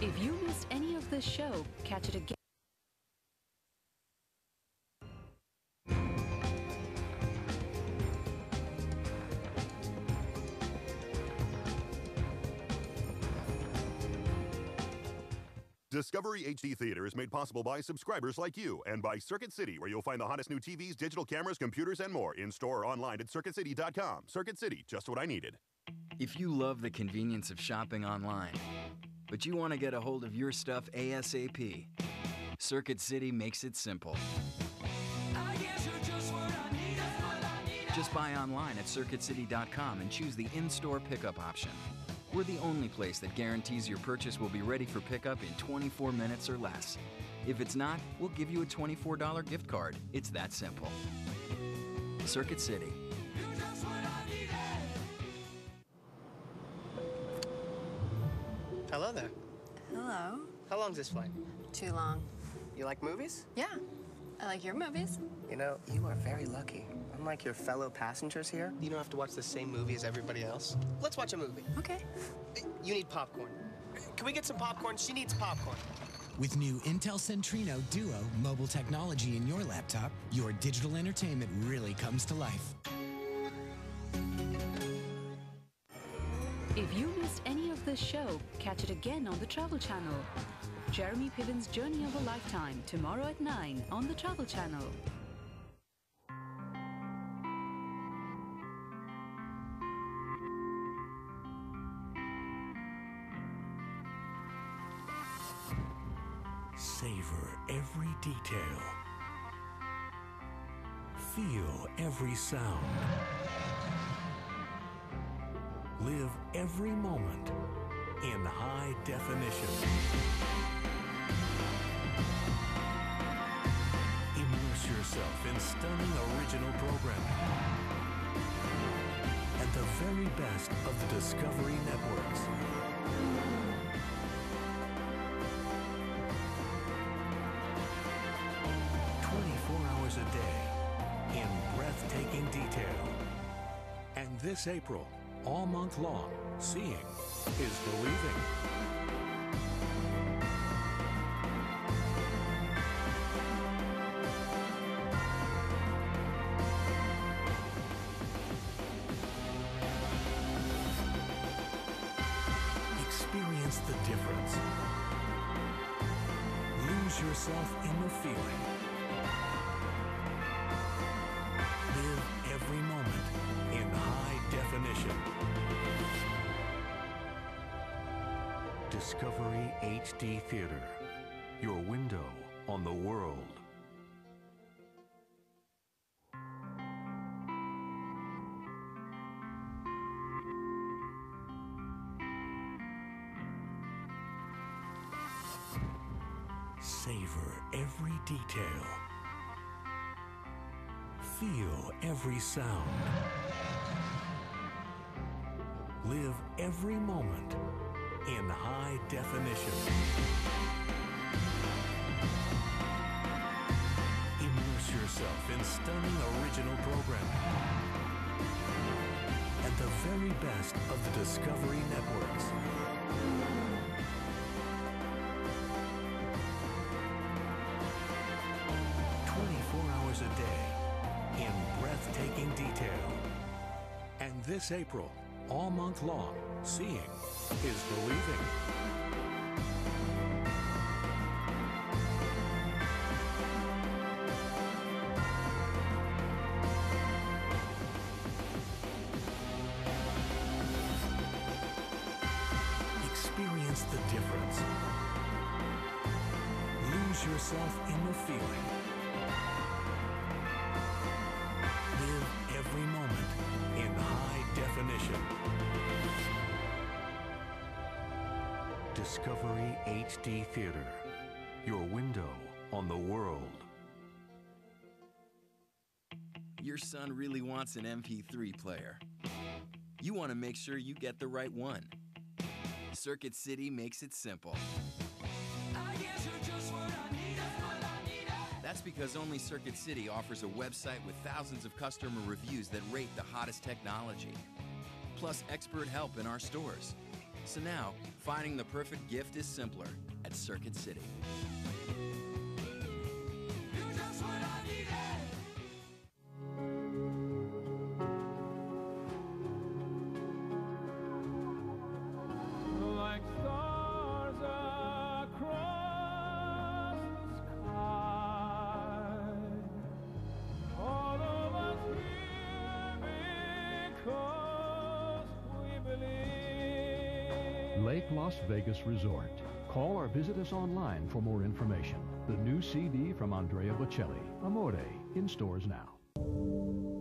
If you missed any of this show, catch it again. Discovery HD Theater is made possible by subscribers like you and by Circuit City, where you'll find the hottest new TVs, digital cameras, computers, and more in store or online at CircuitCity.com. Circuit City, just what I needed. If you love the convenience of shopping online, but you want to get a hold of your stuff ASAP, Circuit City makes it simple. Just buy online at CircuitCity.com and choose the in store pickup option. We're the only place that guarantees your purchase will be ready for pickup in 24 minutes or less. If it's not, we'll give you a $24 gift card. It's that simple. Circuit City. Hello there. Hello. How long's this flight? Too long. You like movies? Yeah. I like your movies. You know, you are very lucky. Unlike your fellow passengers here, you don't have to watch the same movie as everybody else. Let's watch a movie. Okay. Eh, you need popcorn. Can we get some popcorn? She needs popcorn. With new Intel Centrino Duo mobile technology in your laptop, your digital entertainment really comes to life. This show, catch it again on the Travel Channel. Jeremy Piven's Journey of a Lifetime, tomorrow at 9 on the Travel Channel. Savor every detail. Feel every sound. Live every moment in high definition. Immerse yourself in stunning original programming and the very best of the Discovery Networks. Twenty-four hours a day in breathtaking detail. And this April, all month long, seeing is believing. Experience the difference. Lose yourself in the feeling. Discovery HD Theater, your window on the world. Savor every detail. Feel every sound. Live every moment in high definition. Immerse yourself in stunning original programming and the very best of the Discovery Networks. Twenty-four hours a day in breathtaking detail. And this April, all month long, seeing is believing. Experience the difference. Lose yourself in the feeling. Live every moment Discovery HD Theater, your window on the world. Your son really wants an MP3 player. You want to make sure you get the right one. Circuit City makes it simple. That's because only Circuit City offers a website with thousands of customer reviews that rate the hottest technology. Plus expert help in our stores. So now, finding the perfect gift is simpler at Circuit City. Lake Las Vegas Resort. Call or visit us online for more information. The new CD from Andrea Bocelli, Amore, in stores now.